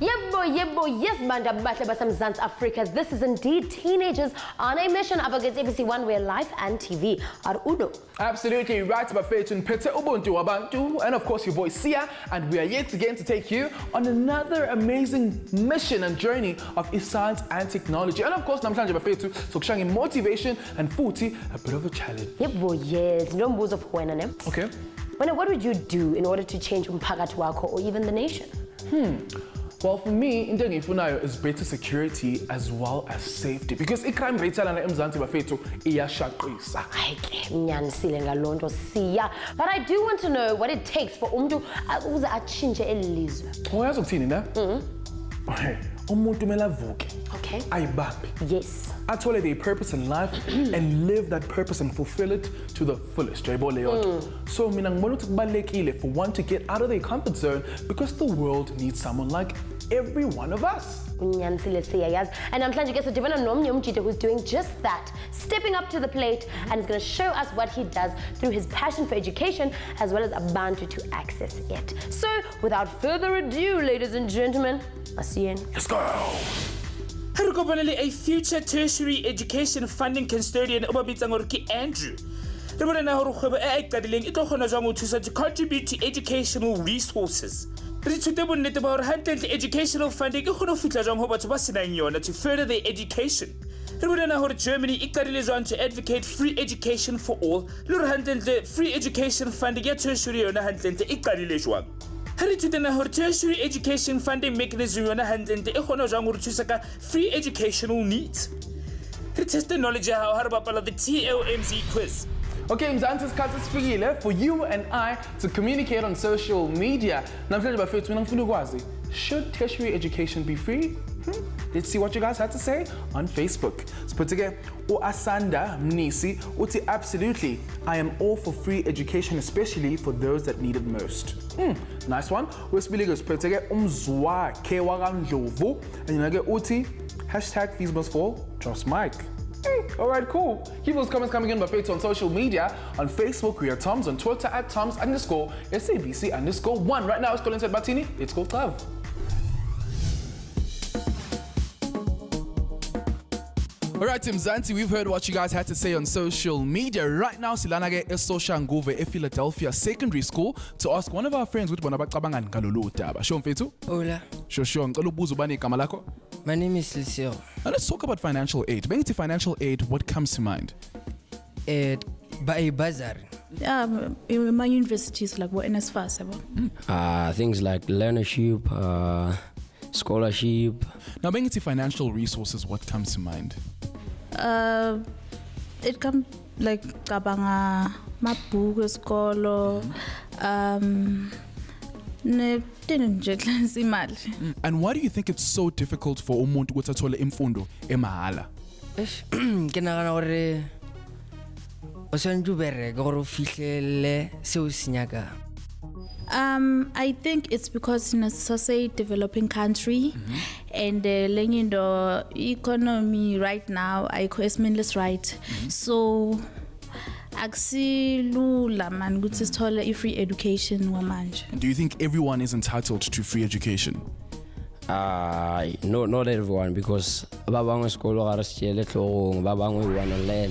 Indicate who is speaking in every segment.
Speaker 1: Yebo, yebo, yes, banda bahle basemzansi Africa. This is indeed teenagers on a mission up against ABC One Way Live and TV. are Udo.
Speaker 2: Absolutely right, Bafetun Pete Ubuntu Wabantu, and of course your boy Sia, and we are yet again to take you on another amazing mission and journey of science and technology. And of course, namhlanje Bafethu, sokushange motivation and futhi a bit of a challenge.
Speaker 1: Yebo, yes. No for wena ne.
Speaker 2: Okay?
Speaker 1: Wena, what would you do in order to change umphakathi wakho or even the nation? Hmm.
Speaker 2: Well, for me, into engiyifunayo is better security as well as safety because i-crime rate yalana emzansi bafethu iyashaqisa.
Speaker 1: Hayi ke mnyanisile ngaloo nto siya. But I do want to know what it takes for umuntu ukuze atshintshe eli lizwe.
Speaker 2: Uyazi ukuthini na? Okay. Umuntu kumele avuke,
Speaker 1: Okay?
Speaker 2: ayibambe.
Speaker 1: Yes.
Speaker 2: athole their purpose in life and live that purpose and fulfill it to the fullest jayibona leyo nto mm. so mina ngibona ukuthi kubalulekile for one to get out of their comfort zone because the world needs someone like every one of us.
Speaker 1: Unyanisile siyayazi and namhlanje ke sidibana nomnye umjide who's doing just that stepping up to the plate and is going to show us what he does through his passion for education as well as a abantu to access it. So without further ado ladies and gentlemen asiyeni
Speaker 2: let's go.
Speaker 3: Re kopanele a future tertiary education funding custodian o ba bitsang gore ke andrew. Re bolena gore kgwebo e a e qadileng e tlo kgona jwang go thusa to contribute to educational resources re ithute bonnete ba gore gantlentle educational funding e kgone go fitlha jwang go batho ba senang yona to further their education? Re bolena gore germany e qadile jwang to advocate free education for all? Le gore gantlentle free education funding ya tertiary yona gantlentle e qadile jwang? Ha re ithutena gore tertiary education funding mechanism yona gantlentle e kgona jwang gore thusa ka free educational needs? Re teste knowledge ya gago ga re bapala the tomz quiz
Speaker 2: okay mzansi isikhathi sifikile for you and i to communicate on social media. Namhlanje bafethu mina ngifuna ukwazi should tertiary education be free? Hmm? let's see what you guys had to say on facebook. Siphethe ke uasanda mnisi uthi absolutely i am all for free education especially for those that need it most. Hmm, nice one. Wesibili ke siphethe ke umzwakhe wakandlovu and ke uthi hashtag fees must fall trust mike Hey, all right, cool. Keep those comments coming in by Faith on social media. On Facebook, we are TOMz. On Twitter, at TOMz underscore SABC underscore one. Right now, it's Colin said Batini. It's called Tav. All right, Tim Zanti, we've heard what you guys had to say on social media. Right now, Silanage is Sosha Nguve e Philadelphia Secondary School to ask one of our friends which one about Kabangan Kalulu Taba. Shon Fetu?
Speaker 4: Hola,
Speaker 2: Sure, sure. Ngalo buzu bani kamalako?
Speaker 4: my name is Lisio.
Speaker 2: Now let's talk about financial aid. Being to financial aid, what comes to mind?
Speaker 4: Uh, by Bazar.
Speaker 5: um, in my universities like what NSFAS yabo.
Speaker 6: Uh, things like learnership, uh, scholarship.
Speaker 2: Now, being into financial resources, what comes to mind?
Speaker 5: Uh, it come like cabanga mabhuku esikolo um ne tini nje cleanse imali
Speaker 2: And why do you think it's so difficult for umuntu ukuthi athole imfundo emahala?
Speaker 4: Eish, ke nagana gore o tshwanetse o bereke gore o fitlhelele se o se nyakang
Speaker 5: Um, I think it's because in a society developing country and uh, lenye into economy right now ayikho esimeni right. So akusilula man ukuthi sithole i-free education wamanje.
Speaker 2: Do you think everyone is entitled to free education?
Speaker 6: Uh, no, not everyone because ba bangwe sekolo ga re se tšeele tlhogong ba bangwe we wanna learn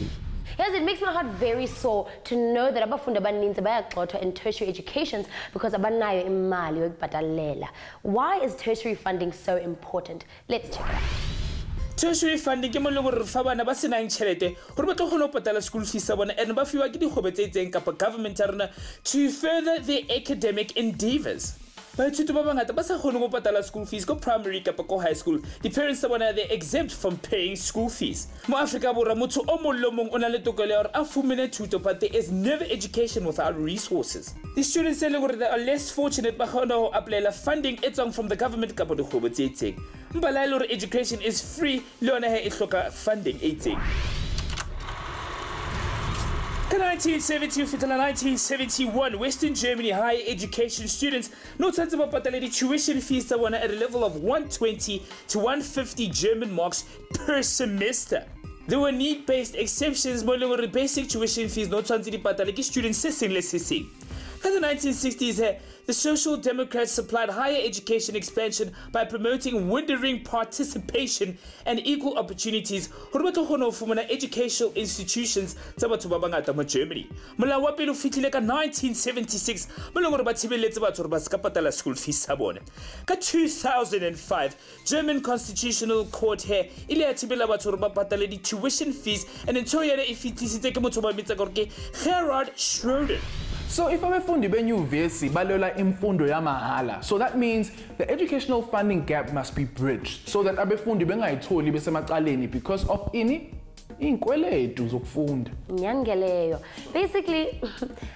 Speaker 1: Yes, it makes my heart very sore to know that abafundi abaninzi bayagxothwa in tertiary educations because abanayo imali yokubhatalela. Why is tertiary funding so important? Let's check it out.
Speaker 3: tertiary funding ke mo e leng gore re fa bana ba senang tšhelete gore ba tlo kgone go patala school fees tsa bona and ba fiwa ke dikgobe tse itseng kapa government ya rona to further their academic endeavors baithuti ba bangata ba sa kgone go patala school fees ko primary kapa ko high school? Di-parents tsa bona they're exempt from paying school fees? Mo aforika borwa motho o mong le mong o na le tokelo ya gore a fumene thuto but there is never education without resources. Di-students e leng gore they are less fortunate ba kgona go applyela funding e tswang from the government kapa dikgobo tse itseng. Mpala e le gore education is free le yone he e tlhoka funding e itseng ka 1970 ho fihlela 1971 western germany higher education students no ba patale di-tuition fees tsa bona at a level of 120 to 150 german marks per semester. There were need-based exceptions e leng gore basic tuition fees no tshwanetse di patale ke students se seng the 1960s, eh, the Social Democrats supplied higher education expansion by promoting widening participation and equal opportunities. Hore ba tlo kgona ho fumana educational institutions tsa batho ba bangata mo germany. Molao wa pele o fitlhile ka 1976 mo leng gore ba thibeletse batho gore ba se ka patala school fees sa bone ka 2005 german constitutional court he ile ya thibela batho gore ba patale di-tuition fees. And ntho yone e fitlhisitse ke motho ba metsa gore ke Gerhard Schröder
Speaker 2: So if abafundi benyuvesi balola imfundo yamahhala, so that means the educational funding gap must be bridged so that abafundi bengayitholi besemacaleni because of ini inkweletu zokufunda.
Speaker 1: nyangeleyo basically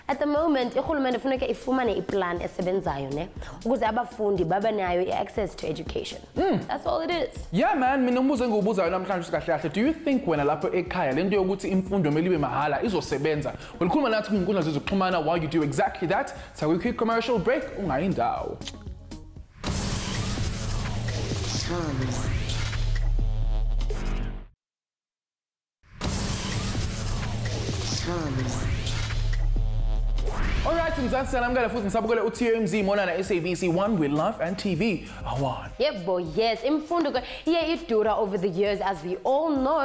Speaker 1: at the moment irhulumente funeke ifumane iplan esebenzayo ne ukuze abafundi babe nayo i-access to education that's all it is
Speaker 2: Yeah man, mina umbuzo engiwubuzayo namhlanje kahle kahle, do you think wena lapho ekhaya lento yokuthi imfundo kumele ibe mahhala izosebenza? Welikhuluma nathi kwinkundla zezoxhumana while you do exactly that. So we quick commercial break, ungayindawo. Mzansi sanamkela futhi ngisabukele u-TMZ mona na SABC 1 with Love and TV. Awan.
Speaker 1: yebo yes imfundo iye idura over the years as we all know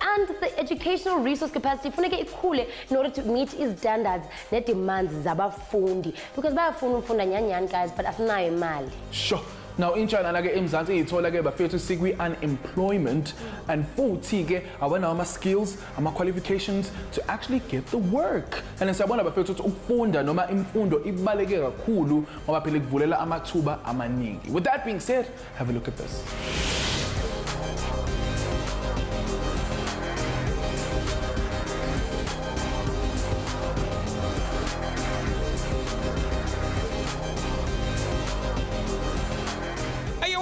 Speaker 1: and the educational resource capacity funeke ikhule in order to meet i-standards ne-demands zabafundi because bayafuna ukufunda nyanyani guys but asinayo imali
Speaker 2: Sure. Now intsha lana ke eMzansi ithola ke bafethu sikwi unemployment and futhi ke awanawo ama skills, ama qualifications to actually get the work. And siyabona bafethu ukuthi ukufunda noma imfundo ibaleke kakhulu ngoba phela kuvulela amathuba amaningi. With that being said, have a look at this.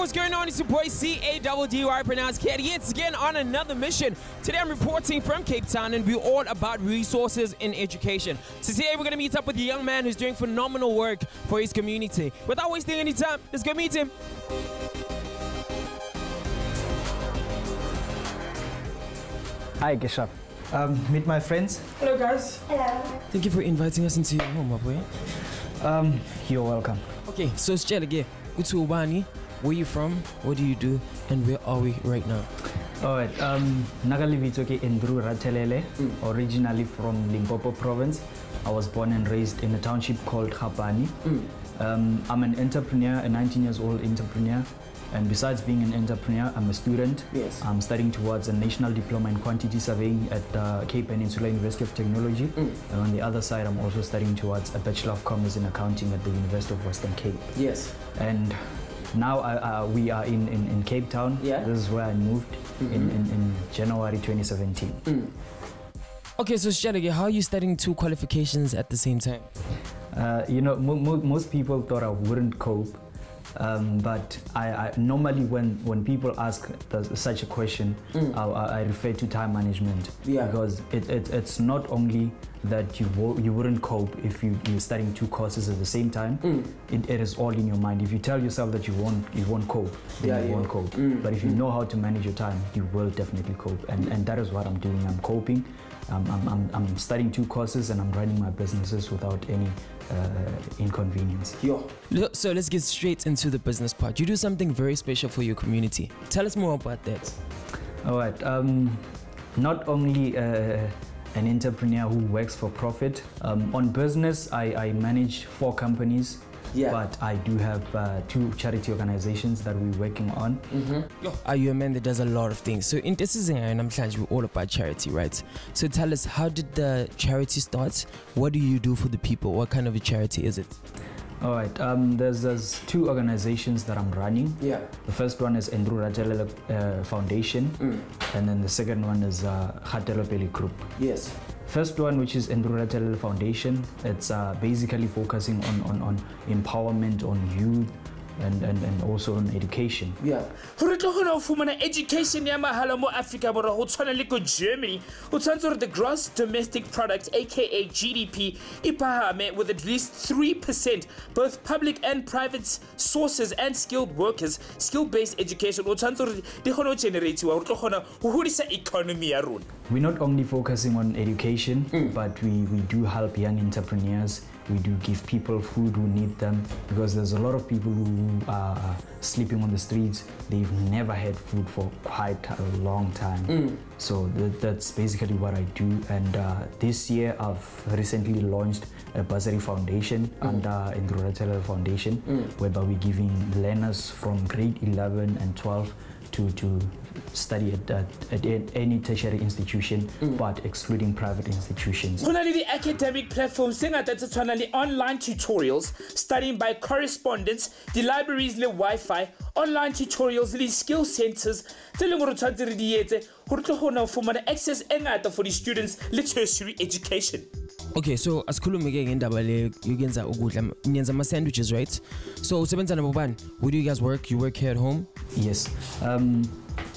Speaker 7: What's going on? It's your boy C-A-D-D-Y, pronounced Kid. It's again on another mission. Today I'm reporting from Cape Town and we're all about resources in education. So today we're going to meet up with a young man who's doing phenomenal work for his community. Without wasting any time, let's go meet him.
Speaker 8: Hi, Geshap. Um, meet my friends.
Speaker 7: Hello, guys. Hello. Thank you for inviting us into your home, my boy.
Speaker 8: Um, you're welcome.
Speaker 7: Okay, so it's again. Utu Ubani, where are you from, what do you do, and where are we right now?
Speaker 8: All right. Um, Nagalivitoke Andrew Ratelele, originally from Limpopo province. I was born and raised in a township called Khapani. Um, I'm an entrepreneur, a 19 years old entrepreneur. And besides being an entrepreneur, I'm a student.
Speaker 7: Yes.
Speaker 8: I'm studying towards a national diploma in quantity surveying at uh, Cape Peninsula University of Technology. And on the other side, I'm also studying towards a Bachelor of Commerce in Accounting at the University of Western Cape.
Speaker 7: Yes.
Speaker 8: and now uh, uh, we are in, in, in Cape Town.
Speaker 7: Yeah.
Speaker 8: This is where I moved in, in, in January 2017.
Speaker 7: Okay, so Shalage, how are you studying two qualifications at the same time?
Speaker 8: Uh, you know, mo- mo- most people thought I wouldn't cope. Um, but I, I normally when, when people ask the, such a question, mm. I, I I refer to time management
Speaker 7: Yeah.
Speaker 8: because it, it, it's not only that you you wouldn't cope if you, you're studying two courses at the same time. Mm. It, it is all in your mind. If you tell yourself that you won't you won't cope, then
Speaker 7: Yeah,
Speaker 8: you
Speaker 7: yeah.
Speaker 8: won't cope. Mm. But if you know how to manage your time, you will definitely cope. And, and that is what I'm doing. I'm coping. I'm, I'm, I'm, I'm studying two courses and I'm running my businesses without any inconvenience.
Speaker 7: Yo. So let's get straight into the business part. You do something very special for your community. Tell us more about that.
Speaker 8: All right. Um, not only uh, an entrepreneur who works for profit. Um, on business, I, I manage four companies.
Speaker 7: Yeah.
Speaker 8: But I do have uh, two charity organizations that we're working on.
Speaker 7: Yo, are you a man that does a lot of things? So in this is I'm we're all about charity, right? So tell us, how did the charity start? What do you do for the people? What kind of a charity is it?
Speaker 8: All right. Um, there's, there's two organizations that I'm running.
Speaker 7: Yeah.
Speaker 8: The first one is Andrew Rajalele uh, Foundation, and then the second one is uh, Khatelo Pele Group.
Speaker 7: Yes.
Speaker 8: First one, which is Rajalele Foundation, it's uh, basically focusing on, on, on empowerment on youth and, and, and also on education.
Speaker 7: Yeah.
Speaker 3: gore tlo kgona go fumana education ya mahala mo africa borwa. Go tshwana le ko germany. O tshwanetse gore the gross domestic product aka gdp e phahame with at least 3% both public and private sources and skilled workers skill based education o tshwanetse gore di kgone go generatiwa gore tlo kgona go godisa economy ya rona.
Speaker 8: We're not only focusing on education, hmm. but we, we do help young entrepreneurs We do give people food who need them because there's a lot of people who are sleeping on the streets. They've never had food for quite a long time. Mm. So that, that's basically what I do. And uh, this year, I've recently launched a bursary foundation mm. under Indrura Teller Foundation, mm. whereby we're giving learners from grade 11 and 12 to, to study at, at, at any tertiary institution, mm. but excluding private institutions.
Speaker 3: go na le di-academic platforms tse ngata tse tshwana le online tutorials studying by correspondence di-libraries le wi-fi. Online tutorials le di-skill centers tse leng gore tshwanetse re di etse gore tle kgona go fumana access e ngata for di-students le tertiary education
Speaker 7: okay so asikhulume-ke ngendaba le yokwenza ukudla niyenza ama-sandwiches right? So usebenza nabobani where do you guys work? You work here at home?
Speaker 8: Yes. Um,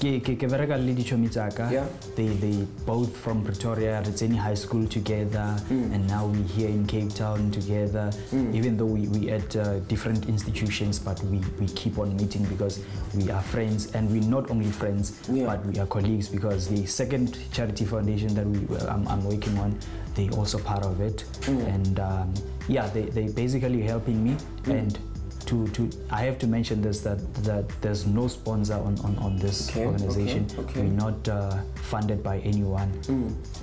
Speaker 8: ke ke ke bereka le dichomi.
Speaker 7: Yeah.
Speaker 8: They they both from Pretoria, Retseni High School together, mm. and now we here in Cape Town together. Mm. Even though we we at uh, different institutions, but we we keep on meeting because we are friends, and we're not only friends,
Speaker 7: Yeah.
Speaker 8: but we are colleagues because the second charity foundation that we uh, I'm, I'm working on, they also part of it, mm. and um, yeah, they they basically helping me and to, to I have to mention this that that there's no sponsor on, on, on this
Speaker 7: Okay,
Speaker 8: organization.
Speaker 7: okay, okay.
Speaker 8: We're not uh, funded by anyone.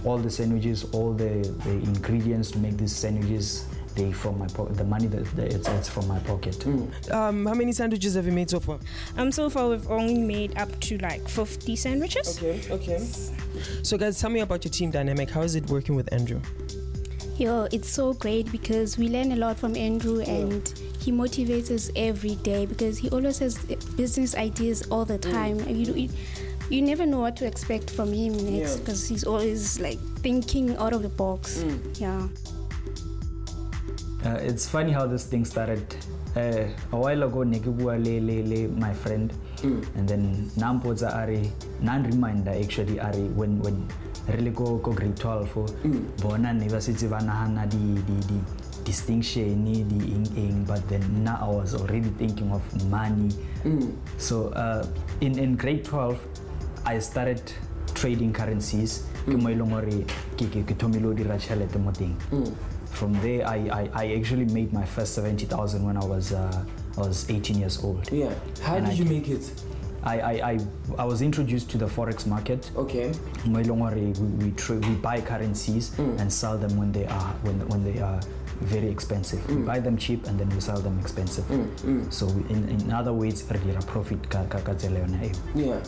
Speaker 8: All the sandwiches, all the, the ingredients to make these sandwiches, they from my pocket. The money that, that it's, it's from my pocket.
Speaker 7: um, how many sandwiches have you made so far
Speaker 9: Um, so far we've only made up to like 50 sandwiches.
Speaker 7: okay okay so guys tell me about your team dynamic how is it working with andrew
Speaker 9: Yo, it's so great because we learn a lot from Andrew and he motivates us every day because he always has business ideas all the time. You, you, you never know what to expect from him next
Speaker 7: Yeah.
Speaker 9: because he's always like thinking out of the box. Yeah.
Speaker 8: Uh, it's funny how this thing started. Uh, a while ago, ne ke bua le, le, le my friend, Mm. and then nampotsa are nan reminder actually are when when really go go grade 12 oh, bona ne ba setse ba nagana di di di distinction di eng eng but then now I was already thinking of money. Mm. So uh, in in grade 12 I started trading currencies. Ke mo e leng gore ke thomile go dira tšhelete mo teng. From there I, I, I actually made my first 70,000 when I was uh, was 18 years old.
Speaker 7: yeah. How
Speaker 8: And
Speaker 7: did
Speaker 8: I
Speaker 7: you make it?
Speaker 8: I, I, I, I was introduced to the forex market.
Speaker 7: okay.
Speaker 8: We, we, we buy currencies mm. and sell them when they are when, when they are very expensive. We mm. buy them cheap and then we sell them expensive. Mm, so in, in other ways dira profit
Speaker 7: yeah.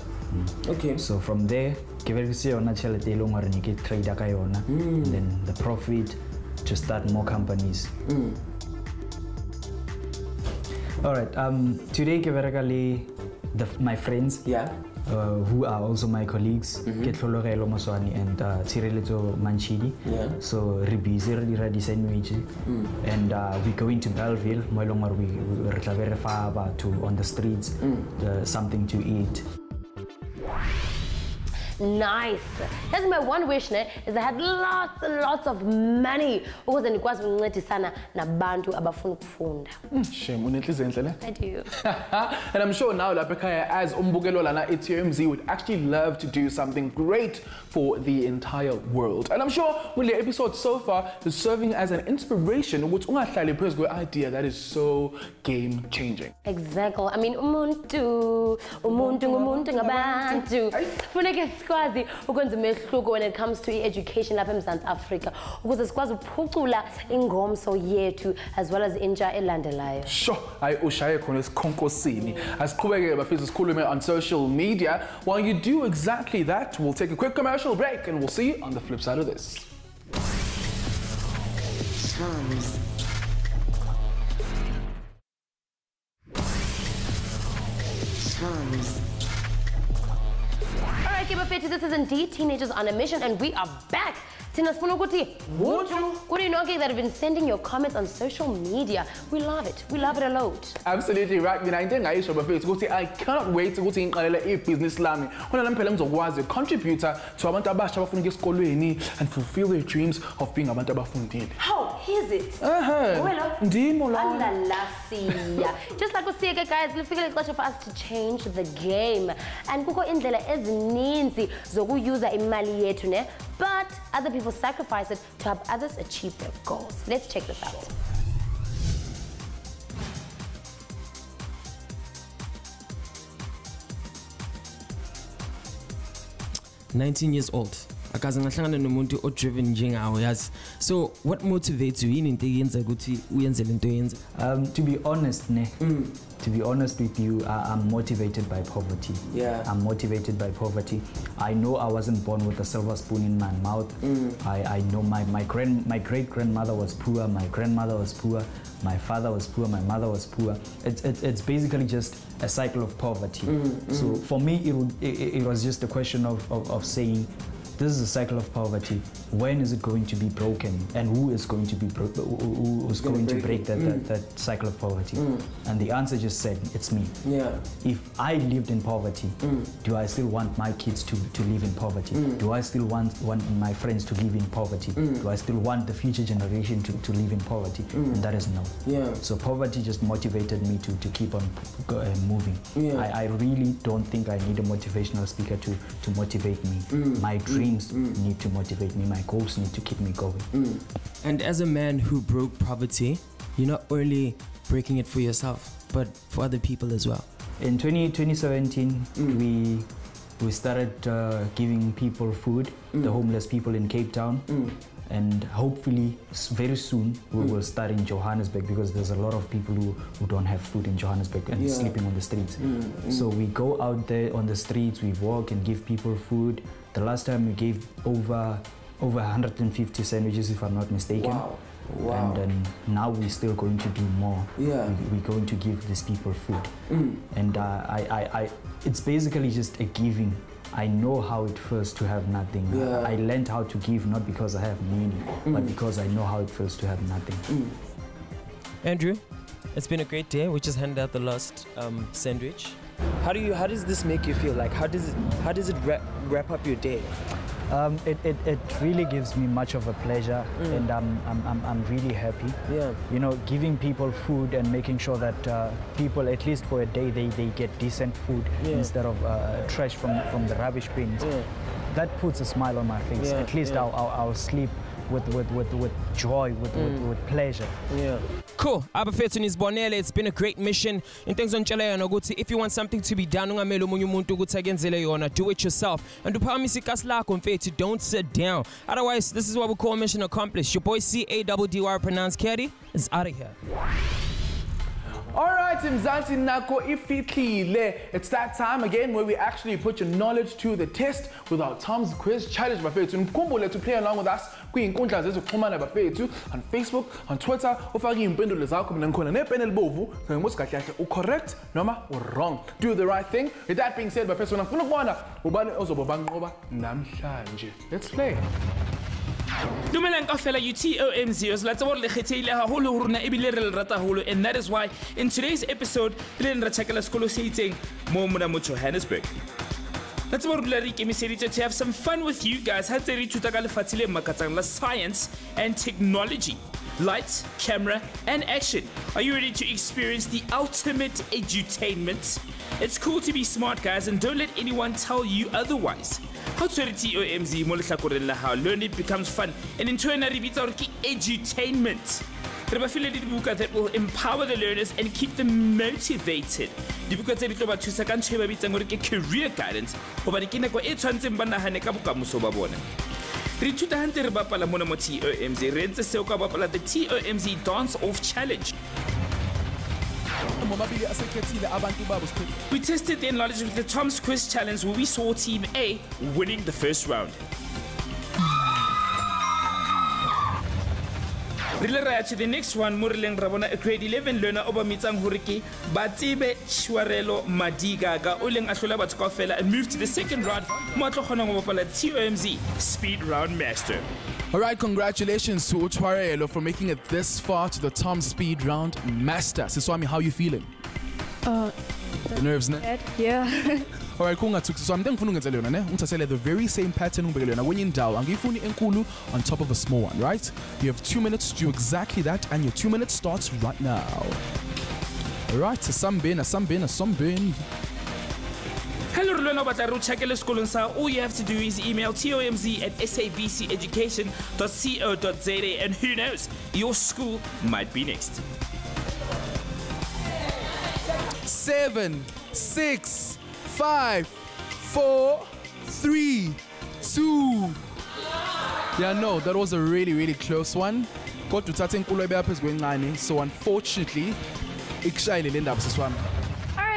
Speaker 7: Okay.
Speaker 8: So from there ke berekise yona tšhelete e leng gore ne ke trader ka yona. And then the profit to start more companies. All right. Um, today ke bereka le the, my friends.
Speaker 7: Yeah.
Speaker 8: Uh, who are also my colleagues. Ke tlhologelo moswane and uh, manchidi
Speaker 7: Yeah.
Speaker 8: so re busy re dira di-sandwich and uh, we going to bellville mo e leng we- we- re tla be re fa batho on the streets uh, something to eat
Speaker 1: Nice. Here's my one wish ne is I had lots and lots of money ukuze nikwazi ukuncedisana nabantu abafuna ukufunda.
Speaker 2: Hmm, shame, unenhliziyo enhle ne?
Speaker 1: I do.
Speaker 2: and I'm sure now lapha ekhaya as umbukelo lana eTMZ would actually love to do something great for the entire world. And I'm sure with the episode so far is serving as an inspiration ukuthi ungahlali phezu kwe-idea that is so game changing.
Speaker 1: Exactly. I mean umuntu umuntu ngumuntu ngabantu. Funeke sikwazi ukwenza umehluko when it comes to education lapha eMzantsi Afrika ukuze sikwazi ukuphucula ingomso yethu as well as intsha elandelayo.
Speaker 2: Sure, hayi ushaye khona esikhonkosini. Asiqhubeke bafisa sikhulume on social media. While you do exactly that, we'll take a quick commercial break and we'll see you on the flip side of this.
Speaker 1: All right, Kibafetu, this is indeed Teenagers on a Mission, and we are back. Tina kuni nonke that have been sending your comments on social media. We love it. We love it a lot.
Speaker 2: Absolutely right. Mina into engayisho bafethu ukuthi I cannot wait ukuthi ngiqalele ibhizinisi lami. Khona nami phela ngizokwazi contributor to abantu abasha abafuna ukuya esikolweni and fulfill their dreams of being abantu abafundile.
Speaker 1: How is it?
Speaker 2: Ehhe.
Speaker 1: Welo.
Speaker 2: Ndimo la.
Speaker 1: Alalasiya. Just like usiyeke guys, lifikile ixesha for us to change the game. And kukho indlela ezininzi zokuyuza imali yethu ne but other people sacrifice it to help others achieve their goals let's check this out
Speaker 7: Nineteen years old. akaze ngahlangana nomuntu driven. njengawo yazi so what motivates you yini into eyenza ukuthi uyenze lento yenza
Speaker 8: um to be honest ne mm to be honest with you, I, I'm motivated by poverty.
Speaker 7: Yeah.
Speaker 8: I'm motivated by poverty. I know I wasn't born with a silver spoon in my mouth. Mm. I, I know my, my, grand, my great grandmother was poor, my grandmother was poor, my father was poor, my mother was poor. It's, it's, it's basically just a cycle of poverty. Mm, mm. So for me, it, would, it, it it was just a question of, of, of saying, this is a cycle of poverty. When is it going to be broken, and who is going to be bro- who- is going to break that, that, that cycle of poverty? And the answer just said, it's me.
Speaker 7: yeah
Speaker 8: If I lived in poverty, do I still want my kids to, to live in poverty? Do I still want, want my friends to live in poverty? Do I still want the future generation to, to live in poverty? And that is no.
Speaker 7: Yeah.
Speaker 8: So poverty just motivated me to, to keep on go, uh, moving.
Speaker 7: Yeah.
Speaker 8: I, I really don't think I need a motivational speaker to, to motivate me. My dreams mm. need to motivate me. My goals need to keep me going. Mm.
Speaker 7: and as a man who broke poverty you're not only breaking it for yourself but for other people as well.
Speaker 8: In 20, 2017, mm. we we started uh, giving people food, the homeless people in Cape Town, and hopefully very soon we hmm. will start in Johannesburg because there's a lot of people who, who don't have food in Johannesburg and
Speaker 7: Yeah.
Speaker 8: sleeping on the streets. Hmm, hmm. So we go out there on the streets, we walk and give people food. The last time we gave over over 150 sandwiches, if I'm not mistaken.
Speaker 7: Wow. Wow.
Speaker 8: And now we're still going to do more.
Speaker 7: Yeah.
Speaker 8: We, we're going to give these people food. And uh, I, I, I, it's basically just a giving. I know how it feels to have nothing.
Speaker 7: Yeah.
Speaker 8: I learned how to give not because I have money, but because I know how it feels to have nothing.
Speaker 7: Andrew, it's been a great day. We just handed out the last um, sandwich. How do you? How does this make you feel? Like how does it? How does it wrap, wrap up your day?
Speaker 8: Um, it, it, it really gives me much of a pleasure, and I'm, I'm, I'm, I'm really happy.
Speaker 7: Yeah.
Speaker 8: You know, giving people food and making sure that uh, people, at least for a day, they, they get decent food
Speaker 7: Yeah.
Speaker 8: instead of uh, trash from, from the rubbish bins.
Speaker 7: Yeah.
Speaker 8: That puts a smile on my face.
Speaker 7: Yeah,
Speaker 8: At least. I'll, I'll, I'll sleep with, with, with, with joy, with, with, mm. with pleasure.
Speaker 7: Yeah. Cool. Abafethu nisibonele it's been a great mission. Into engizonitshela yona ukuthi if you want something to be done ungamele omunye umuntu ukuthi akenzele yona do it yourself. And uphakamise ikasi lakho mfethu don't sit down. Otherwise this is what we call mission accomplished. Your boy C A D D Y pronounced Caddy is out of here.
Speaker 2: Alright, Mzansi Nako Ifitlile. It's that time again where we actually put your knowledge to the test with our Tom's Quiz Challenge bafethu. Mkhumbule to play along with us kwiinkundla zezokuxhumana bafethu on Facebook, on Twitter, ufake iimpendulo zakho mina ngikhona nepeni elibovu ngomusi kahle kahle ucorrect noma wrong. Do the right thing. With that being said bafethu mina ngifuna ukubona ubani ozobe banqoba namhlanje. Let's play.
Speaker 3: Dumelang ka fela utomz o se latse gore le kgethegile gagolo go rona ebile re le rata golo and that is why in today's episode re leng ra tšhakela sekolo se itseng mo mona mo johannesburg. La tseba gore dula re ikemiseditse to have some fun with you guys. Ga tse re ithuta ka lefatshe le makatsang la science and technology lights camera and action. Are you ready to experience the ultimate edutainment it's cool to be smart guys and don't let anyone tell you otherwise. How tomz mo lehlakoreng la learn it becomes fun. And in turn re edutainment. That will empower the learners and keep them motivated. Career guidance the tomz dance off challenge we tested their knowledge with the tom's quiz challenge where we saw team a winning the first round. Re ile ra to the next one mo re leng ra grade 11 learner o ba mitsang gore ke batsebe shwarelo madigaga o leng a and move to the second round. Mo a tomz speed round master
Speaker 2: Alright, congratulations to Utwarelo for making it this far to the Tom Speed Round Master. Siswami, how are you feeling?
Speaker 9: Uh,
Speaker 2: The nerves, ne?
Speaker 9: yeah.
Speaker 2: Alright, kungathuki siswami into engifuna ungenze yona ne ungithathele the very same pattern ungibekele yona kwenye indawo angiyifuni enkulu on top of a small one right you have two minutes to do exactly that and your two minutes starts right now alright asambeni asambeni asambeni
Speaker 3: hello re lwena o batla re o checkele sekolong sa all you have to do is email tomz at sabceducation co za and who knows your school might be next
Speaker 2: seven six five four three two. Yeah, no, that was a really, really close one. Kodwa uthathe inkulu ebeka phezu kwencane. So unfortunately, it's ikushayile le ndaba sisiwami.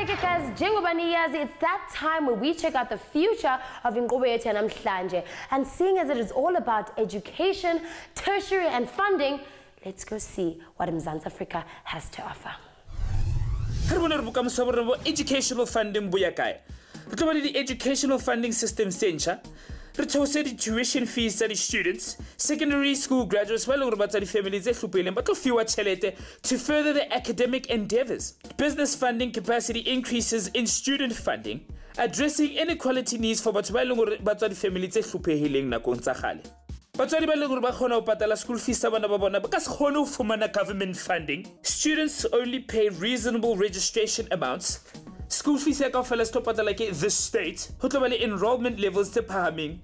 Speaker 1: Guys, njengoba niyazi, it's that time where we check out the future of inkqubo yethu yanamhlanje. And seeing as it is all about education, tertiary and funding, let's go see what Mzansi Africa has to offer.
Speaker 3: re bone re bokamoso bo educational funding bo ya kae re di-educational funding system se re theose di-tuition fees tsa di-students secondary school graduates ba e leng gore ba tsa di-family tse tlhophileng to further their academic endeavors. Business funding capacity increases in student funding addressing inequality needs for batho ba e gore ba tswa di-family tse tlhophegileng nakong tsa gale batswadi ba e leng gore go patala school fees tsa bana ba bona ba government funding. Students only pay reasonable registration amounts school fees ya kao fela se tlo patala ke the state. Go tlo ba le enrollment levels tse phahameng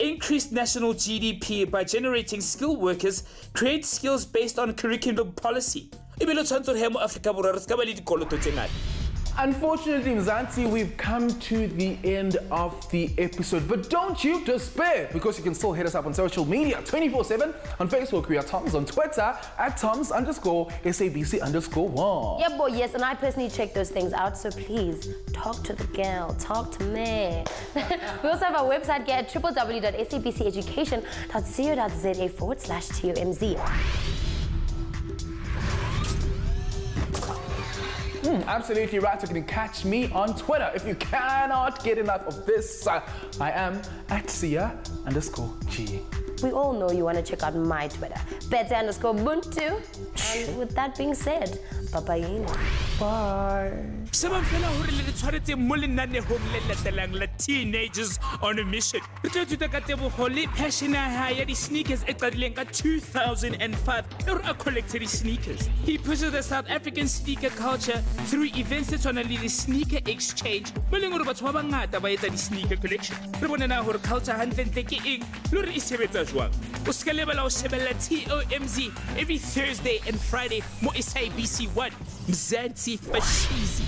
Speaker 3: increased national gdp by generating skilled workers. Create skills based on curriculum policy. Ebile tshwanetse he mo aforika borwa re se ka ba le dikoloto tse ngata
Speaker 2: Unfortunately, Mzansi, we've come to the end of the episode. But don't you despair, because you can still hit us up on social media 24 7. On Facebook, we are TOMz. On Twitter, at TOMz underscore SABC underscore one.
Speaker 1: Yeah, boy, yes, and I personally check those things out, so please talk to the girl, talk to me. we also have our website here at www.sabceducation.co.za forward slash TOMZ.
Speaker 2: Hmm, absolutely right. You can catch me on Twitter. If you cannot get enough of this, uh, I am at Sia underscore G.
Speaker 1: We all know you want to check out my Twitter, Betsy underscore Buntu. And with that being said, Bye.
Speaker 3: shebang fela gore le le tshwaretseng mo lenanegong le latelang la teenagers on a mission. Re tlo ithuta ka tebogo le passion ya gae ya di-sneakers e qadileng ka 2005 e a collecte di-sneakers. He pushes the south african sneaker culture through events tse tshwanang le di-sneaker exchange. Mo leng gore batho ba bangata ba etsa di-sneaker collection. Re bonena gore culture gantlentle ke eng? Le gore e sebetsa jwang? O seka lebala go shebelela tomz every thursday and friday mo sabc 1 mzansi fashizi